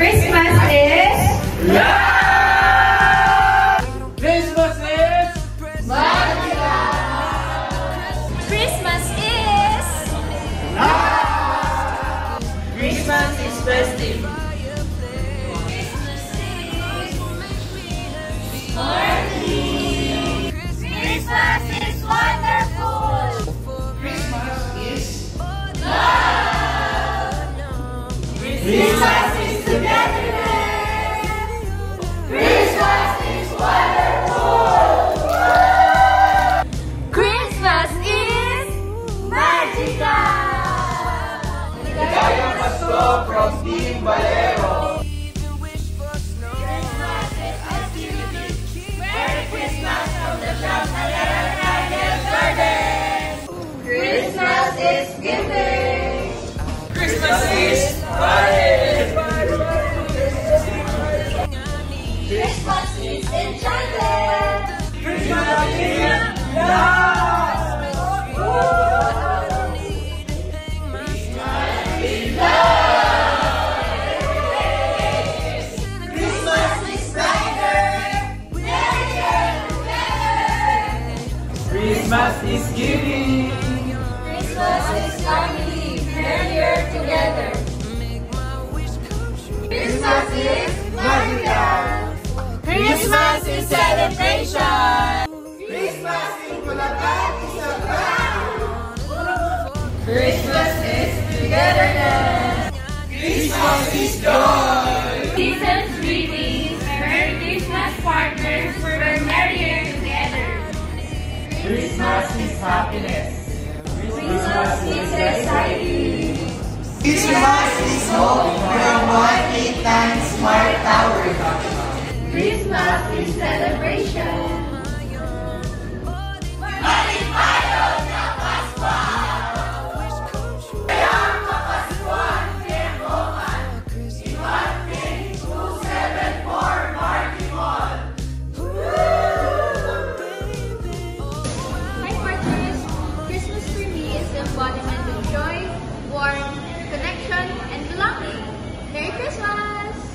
Christmas is love. Christmas is magical. Christmas is love. Christmas is festive. Christmas is wonderful. Christmas is love. Christmas. Valera Daniel Garden. Christmas is giving. Christmas is party. Christmas is enchanted. Christmas is love. Christmas is giving. Christmas is family. Merrier together. Christmas is magical. Christmas is celebration. Christmas in Bulacan is a Christmas is togetherness. Christmas is joy. Christmas is happiness. Christmas is exciting. Christmas is hope from one eight times smart tower. Christmas is celebration.